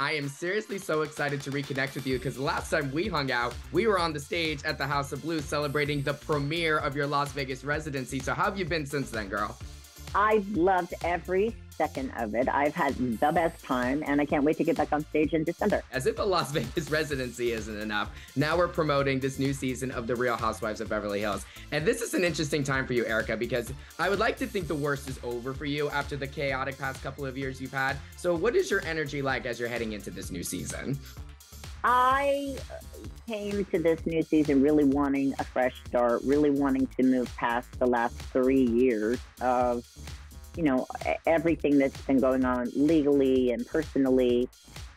I am seriously so excited to reconnect with you because the last time we hung out, we were on the stage at the House of Blues celebrating the premiere of your Las Vegas residency. So, how have you been since then, girl? I've loved every second of it. I've had the best time, and I can't wait to get back on stage in December. As if a Las Vegas residency isn't enough, now we're promoting this new season of The Real Housewives of Beverly Hills. And this is an interesting time for you, Erika, because I would like to think the worst is over for you after the chaotic past couple of years you've had. So, what is your energy like as you're heading into this new season? I came to this new season really wanting a fresh start, really wanting to move past the last three years of, you know, everything that's been going on legally and personally.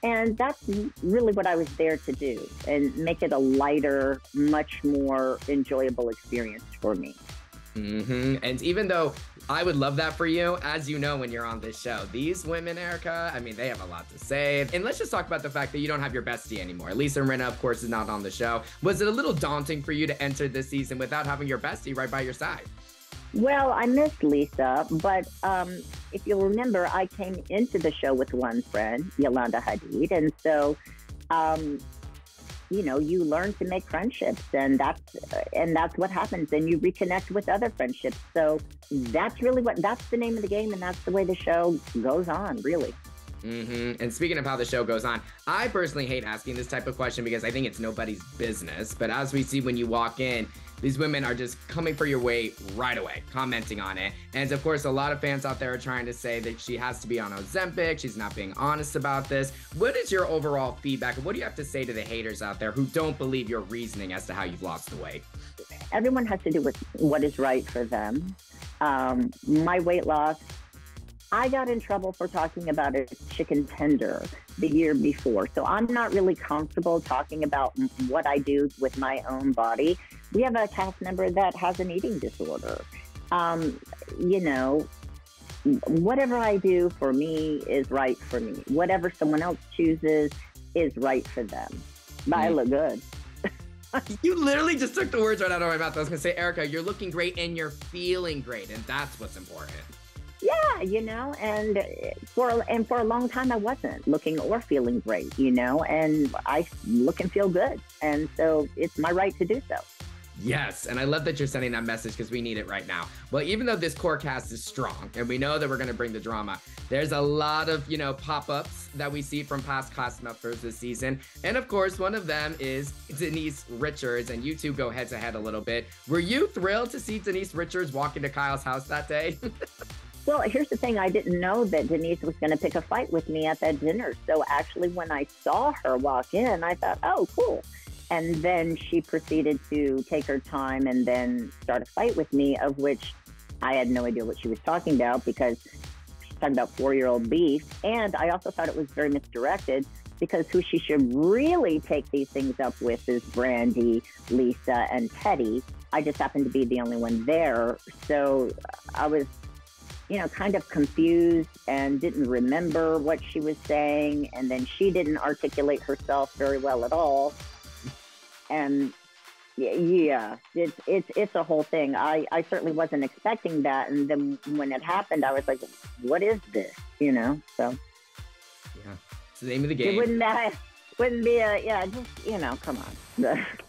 And that's really what I was there to do and make it a lighter, much more enjoyable experience for me. Mm-hmm. And even though I would love that for you, as you know, when you're on this show, these women, Erika, I mean, they have a lot to say. And let's just talk about the fact that you don't have your bestie anymore. Lisa Rinna, of course, is not on the show. Was it a little daunting for you to enter this season without having your bestie right by your side? Well, I miss Lisa, but um, if you'll remember, I came into the show with one friend, Yolanda Hadid, and so um, you know you learn to make friendships and that's and that's what happens and you reconnect with other friendships. So that's really what that's the name of the game and that's the way the show goes on really Mm-hmm. And speaking of how the show goes on, I personally hate asking this type of question because I think it's nobody's business. But as we see when you walk in, these women are just coming for your weight right away, commenting on it. And of course, a lot of fans out there are trying to say that she has to be on Ozempic. She's not being honest about this. What is your overall feedback? What do you have to say to the haters out there who don't believe your reasoning as to how you've lost the weight? Everyone has to do with what is right for them. Um, my weight loss I got in trouble for talking about a chicken tender the year before. So I'm not really comfortable talking about what I do with my own body. We have a cast member that has an eating disorder. Um, you know, whatever I do for me is right for me. Whatever someone else chooses is right for them. But mm. I look good. you literally just took the words right out of my mouth. I was going to say, Erika, you're looking great and you're feeling great. And that's what's important yeah, you know, and uh, for and for a long time I wasn't looking or feeling great, you know, and I look and feel good, and so it's my right to do so. Yes, and I love that you're sending that message because we need it right now. Well, even though this core cast is strong and we know that we're going to bring the drama, there's a lot of, you know, pop-ups that we see from past cast members this season. And of course, one of them is Denise Richards, and you two go head to head a little bit. Were you thrilled to see Denise Richards walk into Kyle's house that day? Well, here's the thing I didn't know that Denise was going to pick a fight with me at that dinner. So actually, when I saw her walk in, I thought, oh, cool. And then she proceeded to take her time and then start a fight with me, of which I had no idea what she was talking about because she's talking about four year old beef. And I also thought it was very misdirected because who she should really take these things up with is Brandi, Lisa, and Teddi. I just happened to be the only one there. So I was you know, kind of confused and didn't remember what she was saying. And then she didn't articulate herself very well at all. And yeah, it's it's it's a whole thing. I I certainly wasn't expecting that, and then when it happened, I was like, "What is this?" You know. So yeah, it's the name of the game. It wouldn't that wouldn't be a yeah. Just you know, come on.